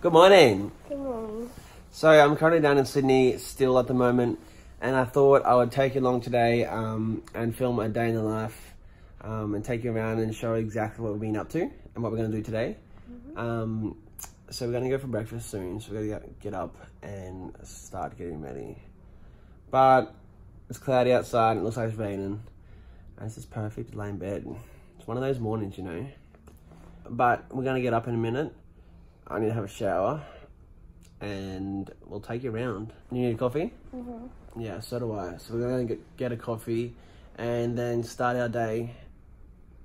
Good morning. Good morning. So I'm currently down in Sydney still at the moment, and I thought I would take you along today um, and film a day in the life um, and take you around and show exactly what we've been up to and what we're going to do today. Um, so we're going to go for breakfast soon, so we're going to get up and start getting ready. But it's cloudy outside and it looks like it's raining. And it's just perfect to lay in bed. It's one of those mornings, you know. But we're going to get up in a minute. I need to have a shower and we'll take you around. You need a coffee? Mm-hmm. Yeah, so do I. So we're going to get, get a coffee and then start our day.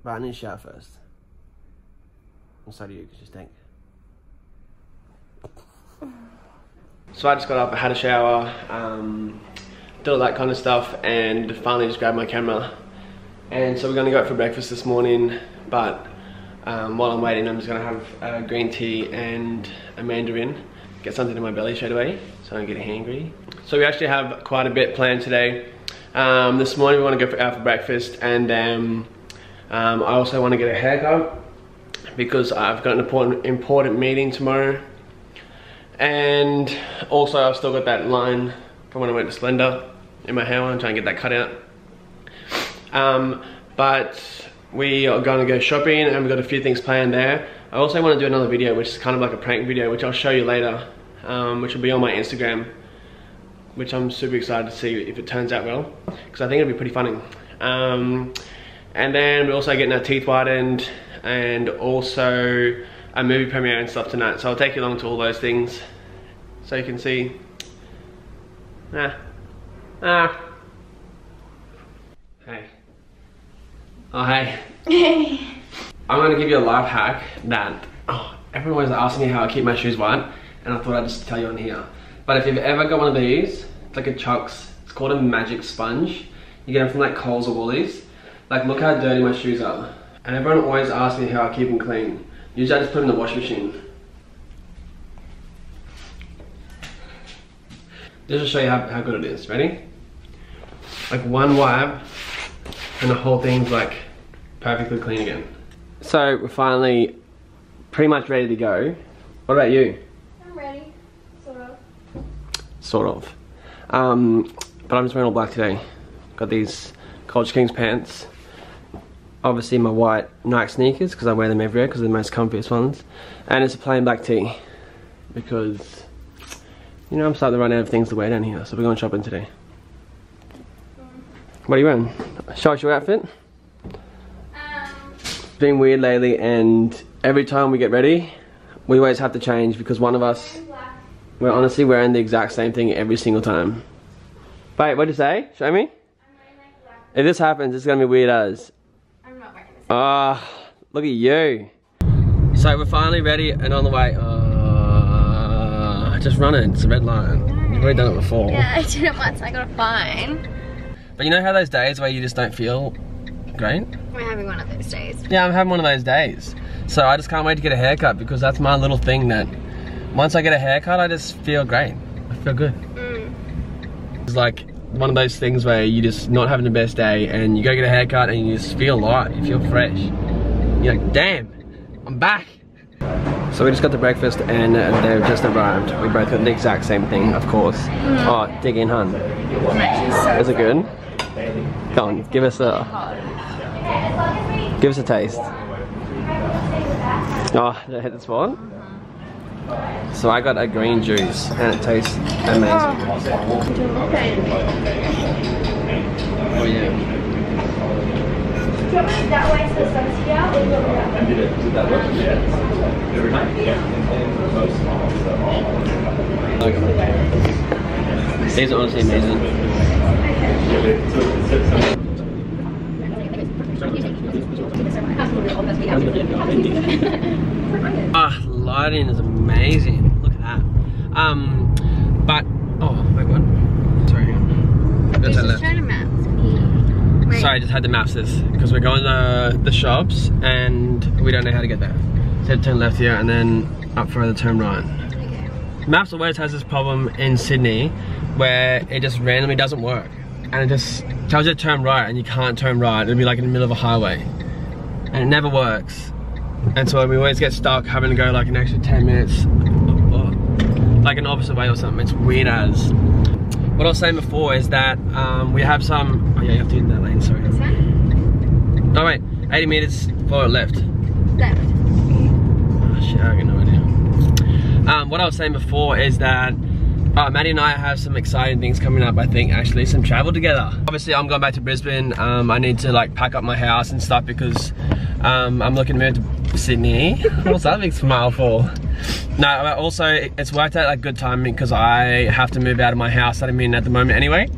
But I need to shower first. And so do you, because you stink. So I just got up, I had a shower, um, did all that kind of stuff, and finally just grabbed my camera. And so we're gonna go out for breakfast this morning, but um, while I'm waiting, I'm just gonna have uh, green tea and a mandarin, get something in my belly straight away, so I don't get hangry. So we actually have quite a bit planned today. Um, this morning we wanna go for, out for breakfast, and um, um, I also wanna get a haircut, because I've got an important, important meeting tomorrow. And also I've still got that line from when I went to Splendour in my hair. I'm trying to get that cut out. Um, but we are going to go shopping and we've got a few things planned there. I also want to do another video which is kind of like a prank video which I'll show you later. Um, which will be on my Instagram. Which I'm super excited to see if it turns out well. Because I think it'll be pretty funny. Um, and then we're also getting our teeth whitened and also a movie premiere and stuff tonight. So I'll take you along to all those things so you can see. Ah. Ah. Oh, hey. I'm gonna give you a life hack that oh, everyone always asking me how I keep my shoes white, and I thought I'd just tell you on here. But if you've ever got one of these, it's like a Chucks, it's called a magic sponge. You get them from like Coles or Woolies. Like look how dirty my shoes are. And everyone always asks me how I keep them clean. Usually I just put them in the washing machine. Just to show you how, how good it is. Ready? Like one wipe and the whole thing's like perfectly clean again. So we're finally pretty much ready to go. What about you? I'm ready. Sort of. Sort of. Um, but I'm just wearing all black today. Got these Culture Kings pants. Obviously my white Nike sneakers because I wear them everywhere because they're the most comfiest ones. And it's a plain black tee because, you know, I'm starting to run out of things to wear down here. So we're going shopping today. What are you wearing? Show us your outfit. It's been weird lately and every time we get ready, we always have to change because one of us, we're honestly wearing the exact same thing every single time. Wait, what'd you say? Show me? I'm wearing like black. If this happens, it's gonna be weird as. I'm not wearing this. Ah, look at you. So we're finally ready and on the way. Uh, just running, it's a red line. You've already done it before. Yeah, I did it once. I got a fine. But you know how those days where you just don't feel great? We're having one of those days. Yeah, I'm having one of those days. So I just can't wait to get a haircut because that's my little thing that once I get a haircut, I just feel great. I feel good. Mm. It's like one of those things where you're just not having the best day and you go get a haircut and you just feel light, you feel fresh. You're like, damn, I'm back. So we just got the breakfast and uh, they've just arrived. We both got the exact same thing, of course. Oh, dig in, hun. Is it good? Come on, give us a, give us a taste. Oh, did I hit the spot? So I got a green juice and it tastes amazing. Oh yeah. Okay. These are honestly amazing. Ah, lighting is amazing. Look at that. Um, but oh my god. Sorry. Just left. trying to map me. Wait. Sorry, I just had the maps this because we're going to the shops and we don't know how to get there. So turn left here and then up further turn right. Okay. Maps always has this problem in Sydney where it just randomly doesn't work. And it just tells you to turn right and you can't turn right. It'll be like in the middle of a highway. And it never works. And so we always get stuck having to go like an extra 10 minutes like an opposite way or something. It's weird as. What I was saying before is that um, we have some. Oh yeah, you have to in that lane. Sorry. No wait, 80 meters forward left. Left. Oh, shit, I got no idea. Um, what I was saying before is that uh, Madi and I have some exciting things coming up, I think, actually, some travel together. Obviously, I'm going back to Brisbane. Um, I need to like pack up my house and stuff because um, I'm looking to move to Sydney. What's that big smile for? No, but also, it's worked out like good timing because I have to move out of my house that I'm in at the moment anyway.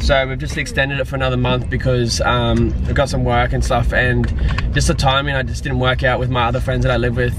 So we've just extended it for another month because um, I've got some work and stuff and just the timing I just didn't work out with my other friends that I live with.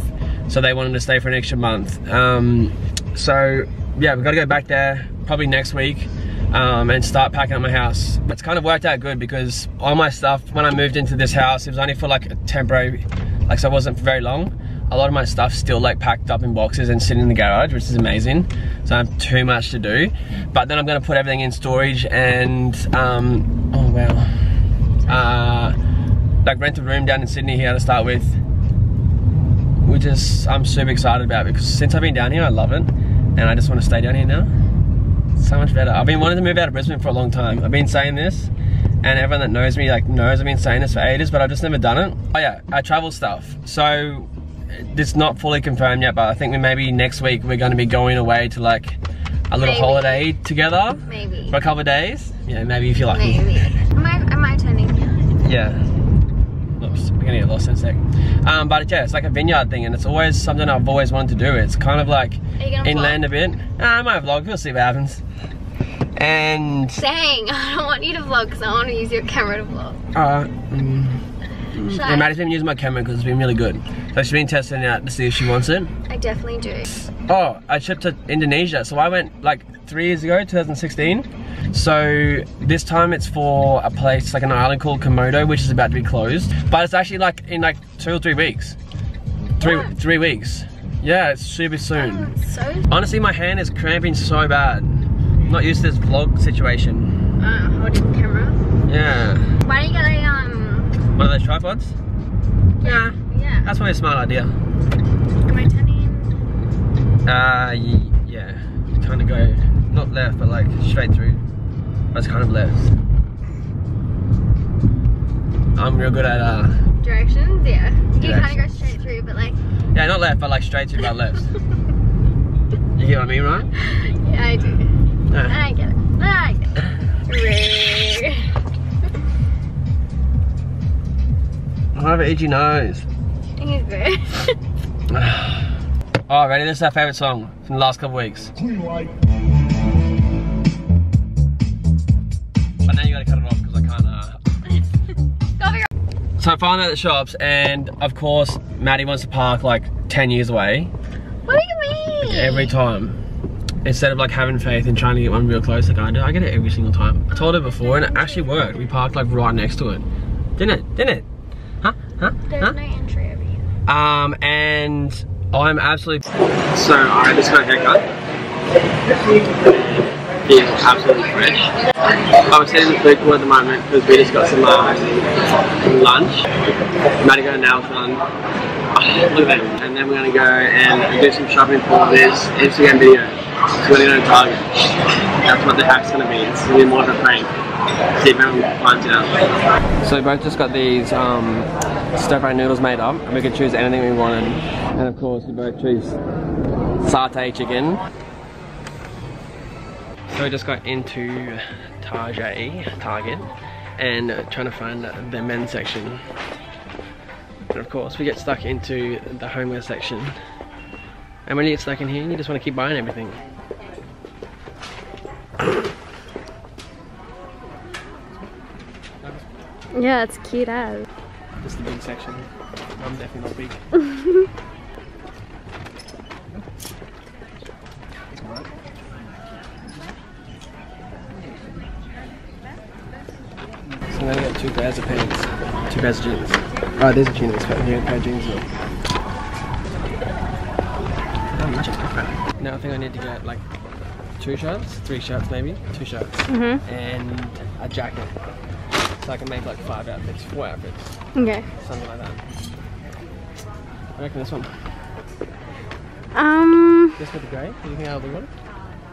So they wanted to stay for an extra month. Um, so yeah, we've got to go back there probably next week um, and start packing up my house. It's kind of worked out good because all my stuff, when I moved into this house, it was only for like a temporary, like so it wasn't for very long a lot of my stuff still like packed up in boxes and sitting in the garage, which is amazing. So I have too much to do. But then I'm gonna put everything in storage and, um, oh wow. Uh, like rent a room down in Sydney here to start with. Which is, I'm super excited about because since I've been down here, I love it. And I just wanna stay down here now. So much better. I've been wanting to move out of Brisbane for a long time. I've been saying this and everyone that knows me like knows I've been saying this for ages, but I've just never done it. Oh yeah, I travel stuff. So it's not fully confirmed yet, but I think we maybe next week we're going to be going away to like a little Maybe. holiday together Maybe. for a couple of days. Yeah, maybe if you're lucky. Maybe. Am I, am I turning? Yeah. We're gonna get lost in a sec. Um, but yeah, it's like a vineyard thing, and it's always something I've always wanted to do. It's kind of like inland vlog? a bit. Uh, I might vlog. We'll see what happens. And Dang, I don't want you to vlog because I want to use your camera to vlog. uh, mm, yeah? Madi's been using my camera because it's been really good. So she's been testing it out to see if she wants it. I definitely do. Oh, I shipped to Indonesia. So I went like three years ago, 2016. So this time it's for a place like an island called Komodo, which is about to be closed. But it's actually like in like two or three weeks. Three What? three weeks. Yeah, it's super soon. Oh, so Honestly, my hand is cramping so bad. I'm not used to this vlog situation. uh, holding the camera. Yeah. Why don't you get a um? One of those tripods? Yeah. Yeah. That's probably a smart idea. Am I turning? Uh, yeah. Kind of go, not left, but like straight through. That's kind of left. I'm real good at, uh, Directions? Yeah. You kind of go straight through, but like. yeah, not left, but like straight through, but left. You get what I mean, right? Yeah, I do. Yeah. I get it. I get it. I have an itchy nose. He's good. Oh, ready? This is our favourite song from the last couple weeks. Green light. So I found out the shops, and of course, Madi wants to park like 10 years away What do you mean? every time. Instead of like having faith and trying to get one real close like I do, I get it every single time. I told her before, and it actually worked. We parked like right next to it. Didn't it? Didn't it? Huh? Huh? There's Huh? no entry over here. Um, and I'm absolutely. So I just got a haircut. He's absolutely fresh. I'm sitting in the food court at the moment because we just got some uh, lunch. Madi got a nail salon. Oh, look at that. And then we're gonna go and do some shopping for this Instagram video. It's gonna go to Target. That's what the hack's gonna be. It's gonna be more of a prank. See if everyone finds out. So we both just got these um, stir fry noodles made up, and we could choose anything we wanted. And of course, we both choose satay chicken. So we just got into Target, Target, and trying to find the men's section. And of course, we get stuck into the homeware section. And when you get stuck in here, you just want to keep buying everything. Yeah, it's cute as. Just the big section. I'm definitely not big. So I'm gonna get two pairs of pants, two pairs of jeans. Oh, there's a jeans, but here, a pair of jeans as well. How much is that? Now I think I need to get like two shirts, three shirts maybe, two shirts, Mm-hmm. and a jacket. So I can make like five outfits, four outfits. Okay. Something like that. I reckon this one. Um, This with the grey? Do you think that'll be good?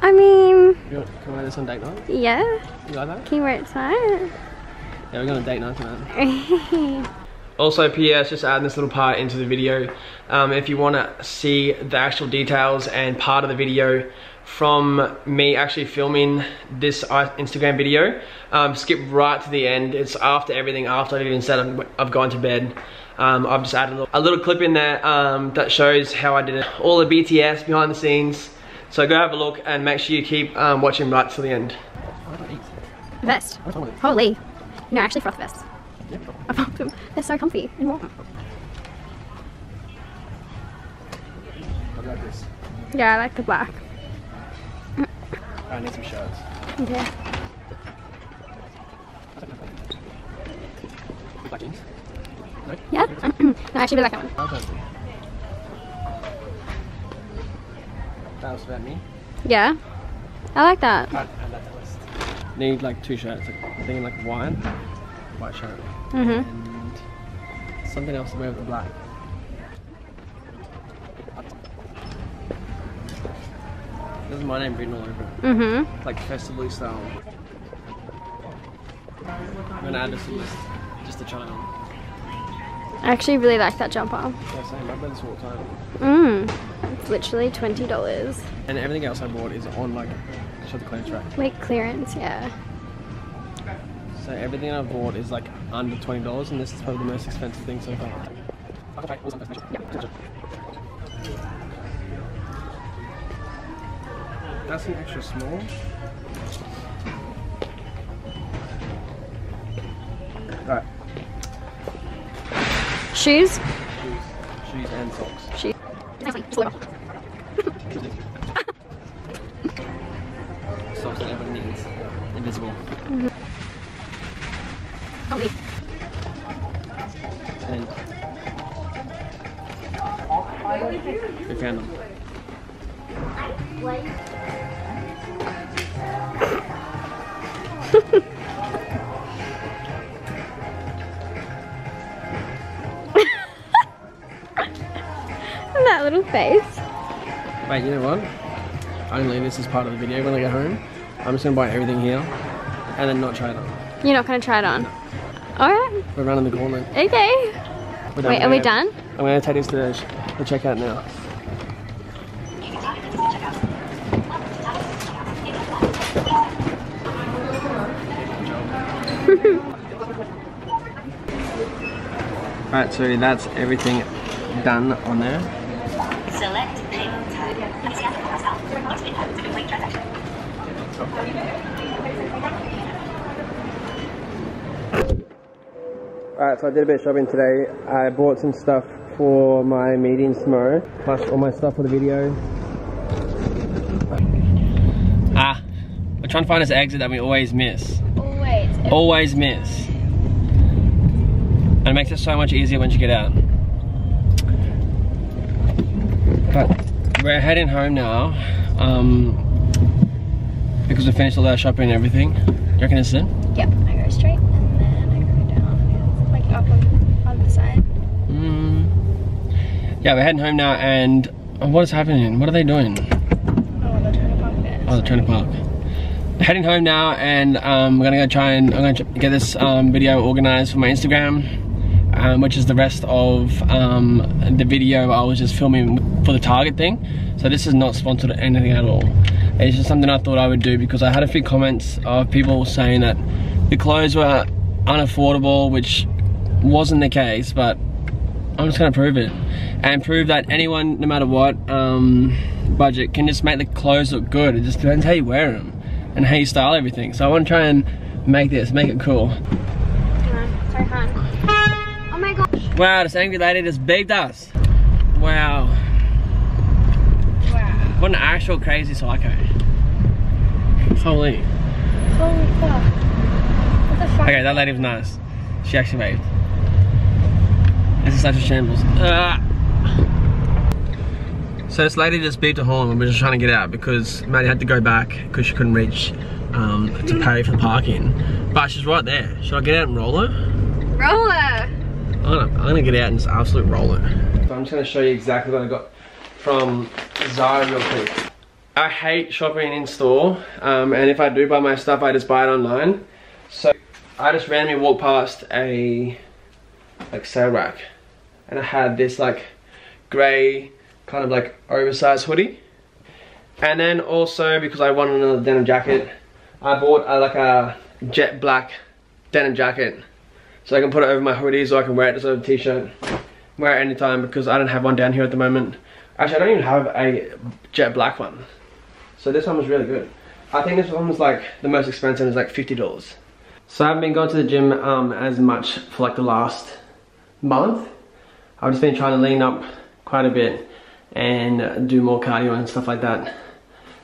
I mean, You want, can we wear this on date night? yeah. You like that? Can you wear it tonight? Yeah, we're going to date night tonight. Also, PS, just adding this little part into the video. Um, if you want to see the actual details and part of the video from me actually filming this uh, Instagram video, um, skip right to the end. It's after everything, after I've even said I've, I've gone to bed. Um, I've just added a little, a little clip in there um, that shows how I did it. All the BTS behind the scenes. So go have a look and make sure you keep um, watching right till the end. Vest. Holy. No, actually froth vests. I found them. They're so comfy and warm. Yeah, I like the black. I need some shirts. Okay. Black jeans. Yeah? no, actually, we like that one. That was about me. Yeah. I like that. Add, add that list. Need like two shirts. Like, I think like white, white shirt, Mm-hmm. and something else to wear with the black. This is my name written all over it. Mm-hmm. It's like festival style. I'm gonna add this to the list just to try on. I actually really like that jumper. Yeah, same. I this all the time. Mmm. It's literally $20. And everything else I bought is on like show the clearance rack. Like clearance, yeah. So everything I've bought is like under twenty dollars, and this is probably the most expensive thing so far. That's an extra small. Alright, Shoes? shoes. Shoes and socks. Shoes. We found them. that little face. Wait, you know what? Only this is part of the video when I get home. I'm just gonna buy everything here and then not try it on. You're not gonna try it on? Alright. We're running the corner. Okay. Wait, are we done? I'm gonna take this to the, the checkout now. Alright, so that's everything done on there. Select payment type. Please enter the password. Once we have to complete transaction. Alright, so I did a bit of shopping today. I bought some stuff for my meetings tomorrow, plus all my stuff for the video. Ah, we're trying to find this exit that we always miss. Always. Always miss. And it makes it so much easier once you get out. But we're heading home now, um, because we finished all our shopping and everything. You reckon it's in? Yep, I go straight and then I go down. Like up on, on the side. Mm. Yeah, we're heading home now, and oh, what is happening? What are they doing? Oh, they're trying to park there. Oh, they're trying to park. Heading home now, and um, we're gonna go try and I'm gonna get this um, video organized for my Instagram, um, which is the rest of um, the video I was just filming for the Target thing. So this is not sponsored or anything at all. It's just something I thought I would do because I had a few comments of people saying that the clothes were unaffordable, which wasn't the case, but I'm just gonna prove it and prove that anyone, no matter what um, budget, can just make the clothes look good. It just depends how you wear them and how you style everything. So I want to try and make this, make it cool. On. Sorry. Oh my gosh. Wow, this angry lady just beeped us. Wow, Wow. what an actual crazy psycho. Holy. Holy fuck. What the fuck? Okay, that lady was nice. She actually waved. This is such a shambles. Ah. So this lady just beeped a horn and we were just trying to get out because Madi had to go back because she couldn't reach um, to pay for parking. But she's right there. Should I get out and roll her? Roller. I'm gonna, I'm gonna get out and just absolute roll it. So I'm just gonna show you exactly what I got from Zara real quick. I hate shopping in store, um, and if I do buy my stuff, I just buy it online. So I just randomly walked past a like sale rack, and I had this like grey kind of like oversized hoodie. And then also because I wanted another denim jacket, I bought a, like a jet black denim jacket. So I can put it over my hoodies or I can wear it as a t-shirt. Wear it anytime because I don't have one down here at the moment. Actually, I don't even have a jet black one. So this one was really good. I think this one was like the most expensive, it's like $50. So I haven't been going to the gym um, as much for like the last month. I've just been trying to lean up quite a bit and do more cardio and stuff like that.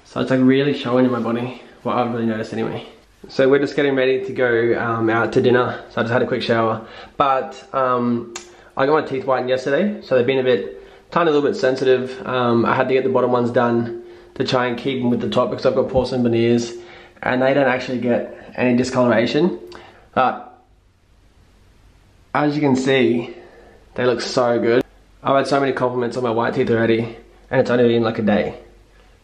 So it's like really showing in my body, what I've really noticed anyway. So we're just getting ready to go um, out to dinner. So I just had a quick shower. But um, I got my teeth whitened yesterday, so they've been a bit, tiny little bit sensitive. Um, I had to get the bottom ones done to try and keep them with the top because I've got porcelain veneers and they don't actually get any discoloration. But as you can see, they look so good. I've had so many compliments on my white teeth already and it's only been like a day.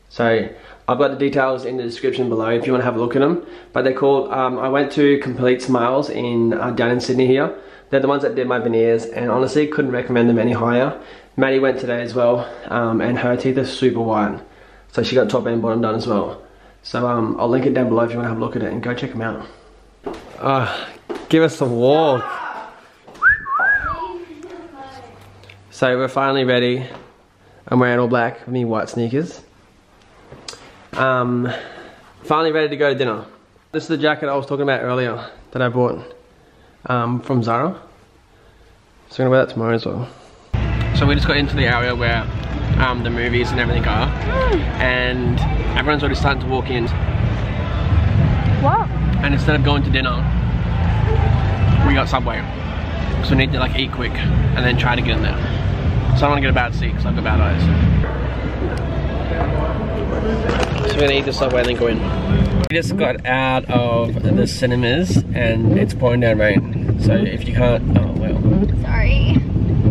So I've got the details in the description below if you want to have a look at them. But they're called, um, I went to Complete Smiles in uh, down in Sydney here. They're the ones that did my veneers and honestly couldn't recommend them any higher. Madi went today as well um, and her teeth are super white. So she got top and bottom done as well. So um, I'll link it down below if you want to have a look at it and go check them out. Uh, give us a walk. So we're finally ready. I'm wearing all black with me white sneakers. Um, finally ready to go to dinner. This is the jacket I was talking about earlier that I bought um, from Zara. So I'm gonna wear that tomorrow as well. So we just got into the area where um, the movies and everything are. And everyone's already starting to walk in. What? And instead of going to dinner, we got Subway. So we need to like eat quick and then try to get in there. So I don't want to get a bad seat because I've got bad eyes. So we're gonna eat the Subway and then go in. We just got out of the cinemas and it's pouring down rain. So if you can't, oh well. Sorry.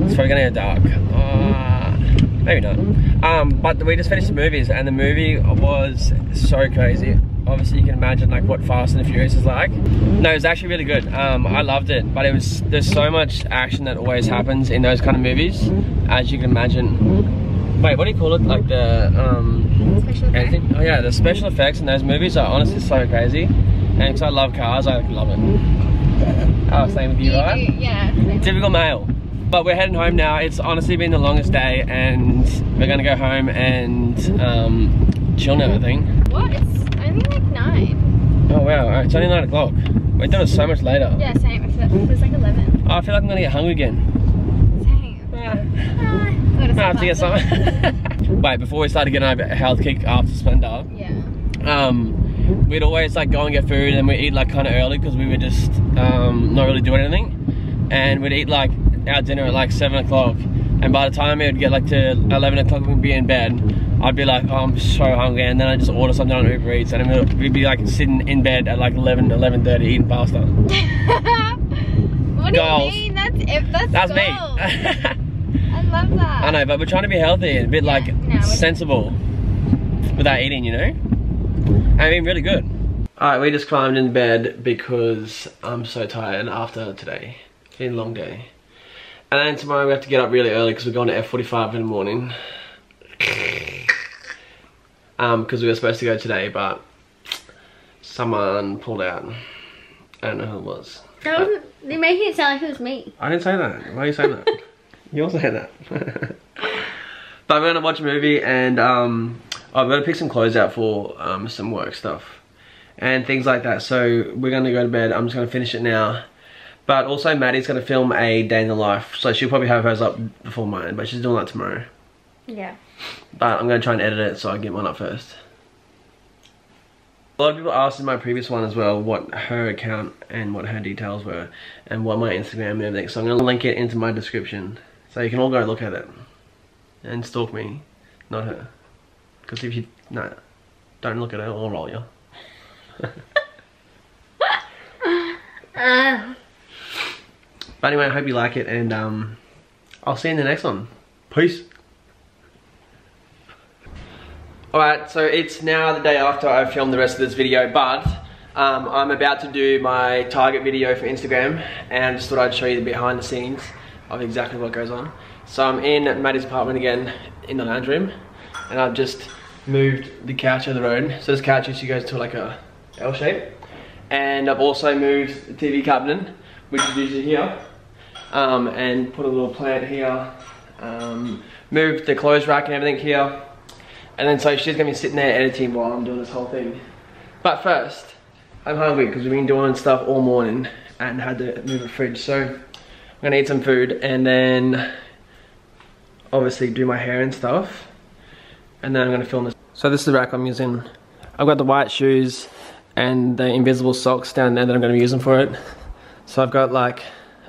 It's probably gonna go dark. Uh, maybe not. Um, but we just finished the movies and the movie was so crazy. Obviously you can imagine like what Fast and the Furious is like. No, it was actually really good. Um, I loved it, but it was there's so much action that always happens in those kind of movies, as you can imagine. Wait, what do you call it? Like the um, Special effects. anything? Oh yeah, the special effects in those movies are honestly so crazy. And because I love cars, I love it. Oh, same with you, right? Yeah. Typical male. But we're heading home now. It's honestly been the longest day and we're gonna go home and um, chill now, I think. What? It's only like nine. Oh wow, it's only 9 o'clock. We're doing it so much later. Yeah, same. I feel like it was like 11. Oh, I feel like I'm gonna get hungry again. Same. Ah, Ah, I have to get stop some. Wait, before we started getting our health kick after Splendour. Yeah. um, we'd always like go and get food and we'd eat like kind of early because we were just um, not really doing anything. And we'd eat like our dinner at like 7 o'clock. And by the time it would get like to 11 o'clock we'd be in bed, I'd be like, oh, I'm so hungry. And then I'd just order something on Uber Eats and then we'd be like sitting in bed at like 11, 11.30 eating pasta. what Goals. do you mean? That's if that's That's goals. me. I love that. I know, but we're trying to be healthy and a bit like no, sensible without eating, you know? I mean, really good. Alright, we just climbed in bed because I'm so tired after today. It's been a long day. And then tomorrow we have to get up really early because we're going to F45 in the morning. Um, because we were supposed to go today, but someone pulled out. I don't know who it was. That wasn't. You're making it sound like it was me. I didn't say that. Why are you saying that? You're saying that. but I'm gonna watch a movie and um, I'm gonna pick some clothes out for um, some work stuff and things like that. So we're gonna go to bed. I'm just gonna finish it now. But also Madi's gonna film a day in the life, so she'll probably have hers up before mine. But she's doing that tomorrow. Yeah. But I'm gonna try and edit it so I get mine up first. A lot of people asked in my previous one as well what her account and what her details were and what my Instagram and everything. So I'm gonna link it into my description. So you can all go look at it. And stalk me, not her. Because if you, no, don't look at her, I'll roll you. Uh, But anyway, I hope you like it and um, I'll see you in the next one. Peace. Alright, so it's now the day after I filmed the rest of this video, but um, I'm about to do my Target video for Instagram, and just thought I'd show you the behind the scenes of exactly what goes on. So I'm in Madi's apartment again, in the lounge room, and I've just moved the couch of the road. So this couch usually goes to like a L shape. And I've also moved the TV cabinet, which is usually here, um, and put a little plant here. Um, moved the clothes rack and everything here. And then so she's gonna be sitting there editing while I'm doing this whole thing. But first, I'm hungry because we've been doing stuff all morning and had to move a fridge. So I'm gonna eat some food and then obviously do my hair and stuff. And then I'm gonna film this. So this is the rack I'm using. I've got the white shoes and the invisible socks down there that I'm gonna be using for it. So I've got like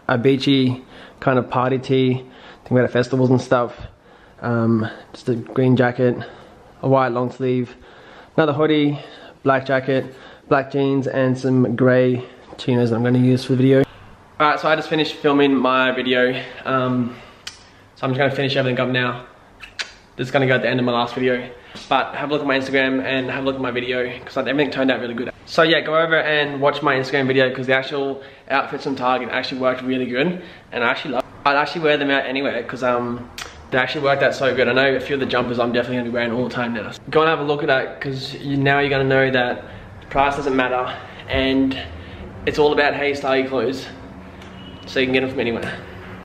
a beachy kind of party tee, think about festivals and stuff. Um, just a green jacket, a white long sleeve, another hoodie, black jacket, black jeans, and some grey chinos that I'm going to use for the video. Alright, so I just finished filming my video. Um, so I'm just going to finish everything up now. This is going to go at the end of my last video. But have a look at my Instagram and have a look at my video because everything turned out really good. So yeah, go over and watch my Instagram video because the actual outfits from Target actually worked really good. And I actually love I'd actually wear them out anywhere because um, they actually worked out so good. I know a few of the jumpers I'm definitely going to be wearing all the time now. Go and have a look at that because you, now you're going to know that price doesn't matter and it's all about how you style your clothes so you can get them from anywhere.